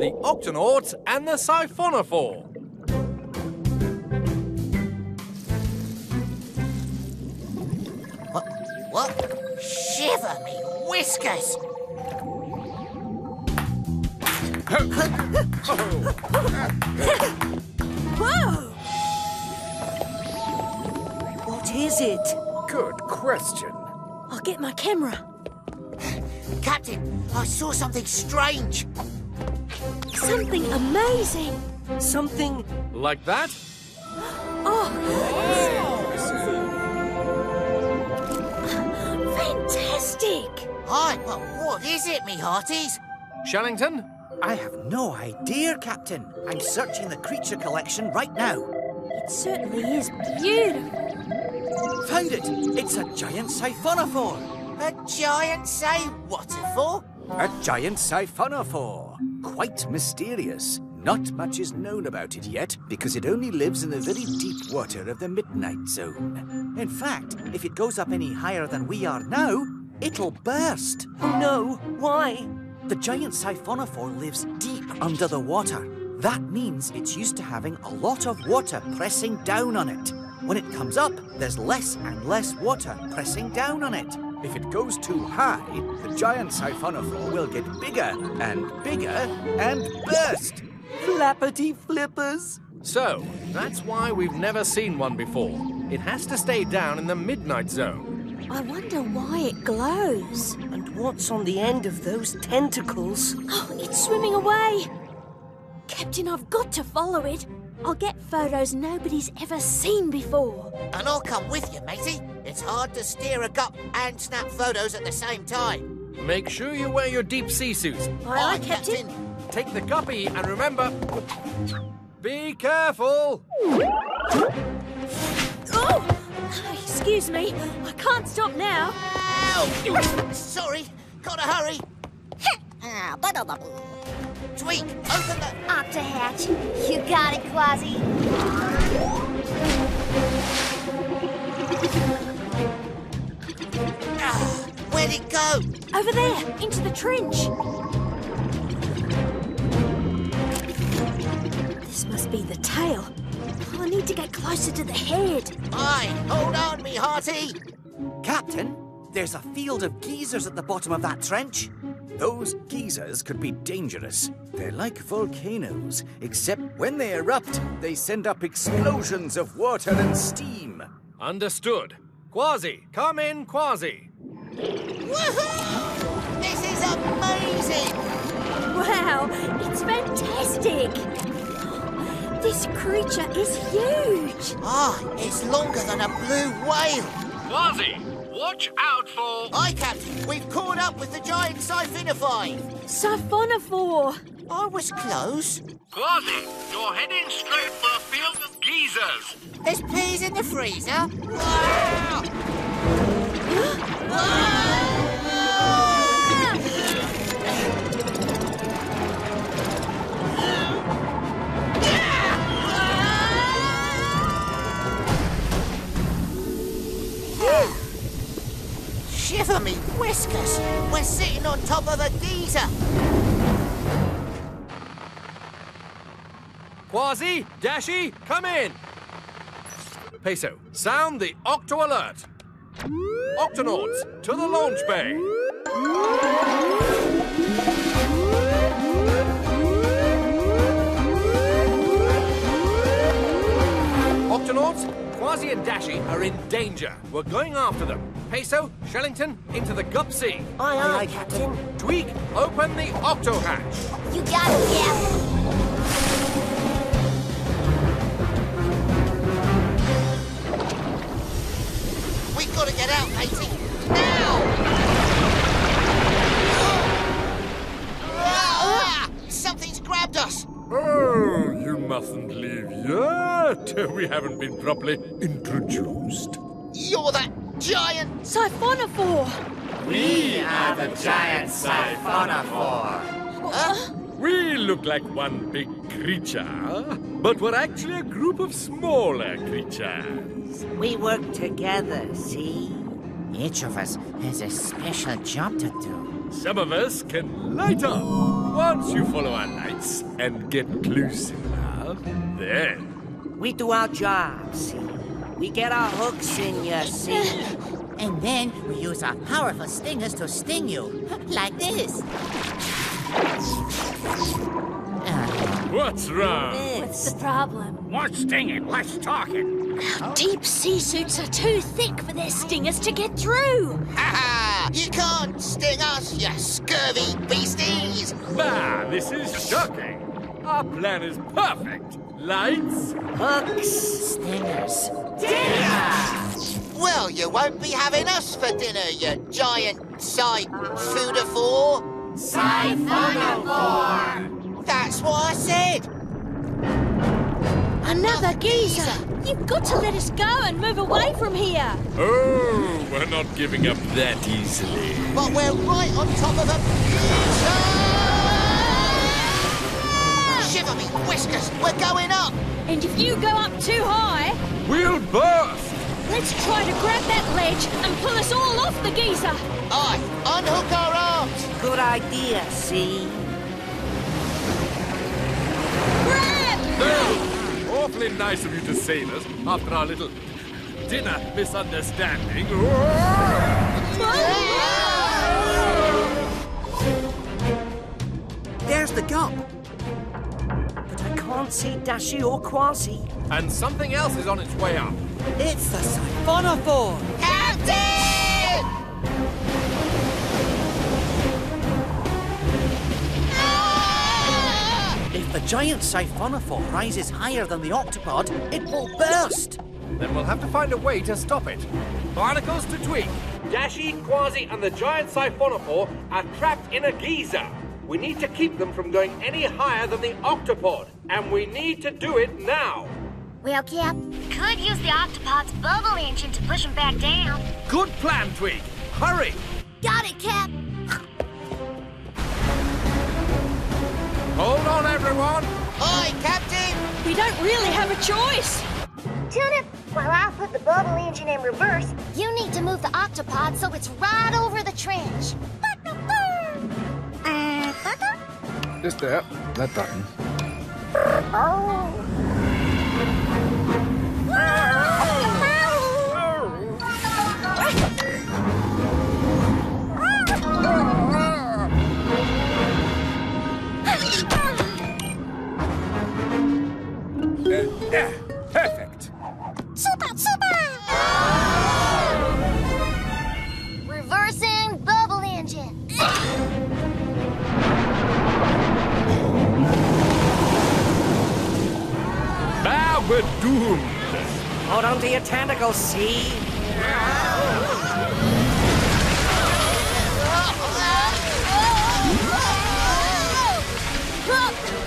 the Octonauts and the Siphonophore. What? What? Shiver me whiskers! Whoa! What is it? Good question. I'll get my camera. Captain, I saw something strange. Something amazing. Something. Like that? Oh! Fantastic! Hi, well, what is it, me hearties? Shellington? I have no idea, Captain. I'm searching the creature collection right now. It certainly is beautiful. Found it! It's a giant siphonophore. A giant say what? A giant siphonophore. Quite mysterious. Not much is known about it yet because it only lives in the very deep water of the Midnight Zone. In fact, if it goes up any higher than we are now, it'll burst. Oh no, why? The giant siphonophore lives deep under the water. That means it's used to having a lot of water pressing down on it. When it comes up, there's less and less water pressing down on it. If it goes too high, the giant siphonophore will get bigger and bigger and burst. Flappity flippers. So, that's why we've never seen one before. It has to stay down in the Midnight Zone. I wonder why it glows. And what's on the end of those tentacles? Oh, it's swimming away. Captain, I've got to follow it. I'll get photos nobody's ever seen before. And I'll come with you, matey. It's hard to steer a gup and snap photos at the same time. Make sure you wear your deep sea suits. Aye, aye, Captain. Take the guppy and remember, be careful. Oh! Excuse me. I can't stop now. Ow! Sorry, gotta hurry. Tweak, open the... Octa hatch. You got it, Kwazii. Where'd it go? Over there, into the trench. This must be the tail. Oh, I need to get closer to the head. Aye, hold on, me hearty. Captain, there's a field of geysers at the bottom of that trench. Those geysers could be dangerous. They're like volcanoes, except when they erupt, they send up explosions of water and steam. Understood. Kwazii, come in, Kwazii. Woohoo! This is amazing! Wow, it's fantastic. This creature is huge. Ah, it's longer than a blue whale. Kwazii, watch out for... Aye, Captain, we've caught up with the giant Siphonophore. Siphonophore. I was close. Kwazii, you're heading straight for a field of geysers. There's peas in the freezer. Wow! Shiver me whiskers! We're sitting on top of a geyser! Kwazii, Dashi, come in. Peso, sound the Octo Alert. Octonauts, to the launch bay. Octonauts, Kwazii and Dashi are in danger. We're going after them. Peso, Shellington, into the Gup C. Aye, aye, Captain. Tweak, open the Octo hatch. You got it, yeah. We gotta get out, matey! Now! Ah! Something's grabbed us! Oh, you mustn't leave yet. We haven't been properly introduced. You're that giant... Siphonophore. We are the giant siphonophore. We look like one big creature, but we're actually a group of smaller creatures. We work together, see? Each of us has a special job to do. Some of us can light up. Once you follow our lights and get close enough, then We do our job, see? We get our hooks in you, see? And then we use our powerful stingers to sting you. Like this. What's wrong? What's the problem? What's stinging? Less talking. Our deep sea suits are too thick for their stingers to get through. Ha ha! You can't sting us, you scurvy beasties! Bah, this is shocking. Our plan is perfect. Lights, Hooks. Stingers. Dinner! Well, you won't be having us for dinner, you giant side food-a-four. Siphonophore. That's what I said. Another geyser. You've got to let us go and move away from here. Oh, we're not giving up that easily. But we're right on top of a geyser! Shiver me whiskers, we're going up! And if you go up too high, We'll burst! Let's try to grab that ledge and pull us all off the geyser. Aye, unhook our arms! Good idea, see? Grab! Awfully nice of you to save us after our little dinner misunderstanding. There's the gump. But I can't see Dashi or Kwazii. And something else is on its way up. It's the siphonophore. Captain! Ah! If the giant siphonophore rises higher than the octopod, it will burst. Then we'll have to find a way to stop it. Barnacles to tweak. Dashi, Kwazii, and the giant siphonophore are trapped in a geyser. We need to keep them from going any higher than the octopod, and we need to do it now. Well, Cap, could use the octopod's bubble engine to push them back down. Good plan, Tweak. Hurry! Got it, Cap. Hold on, everyone. Aye, Captain! We don't really have a choice. Tuna, while I put the bubble engine in reverse, you need to move the octopod so it's right over the trench. Just that. That button. oh. Eh, yeah, perfect. Hold on to your tentacles, see?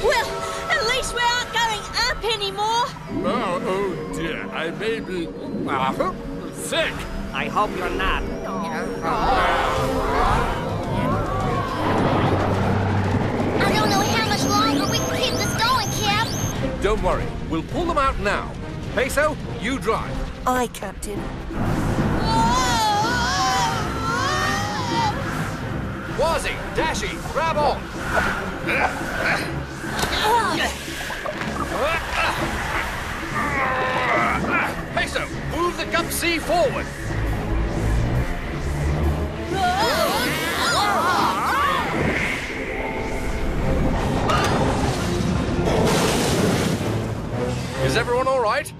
Well, at least we aren't going up anymore. Oh, oh dear, I may be uh, sick. I hope you're not. I don't know how much longer we can keep this going, Cap. Don't worry, we'll pull them out now. Peso, you drive. Aye, Captain. Kwazii, Dashi, grab on. Peso, move the Gup C forward. Is everyone all right?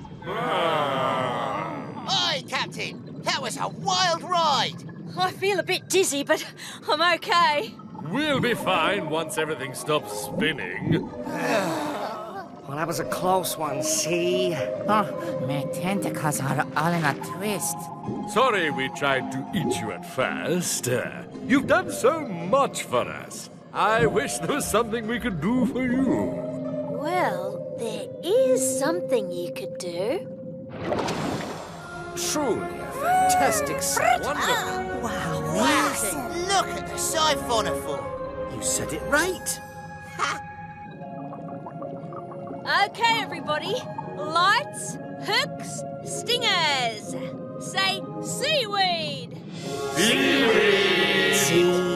Aye, Captain! That was a wild ride! I feel a bit dizzy, but I'm okay. We'll be fine once everything stops spinning. Well, that was a close one, see? Oh, my tentacles are all in a twist. Sorry we tried to eat you at first. Uh, you've done so much for us. I wish there was something we could do for you. Well, there is something you could do. Truly a fantastic sight. Ah! Wonderful. Wow, Wow, look at the siphonophore. you said it right. Okay, everybody. Lights, hooks, stingers. Say seaweed. See?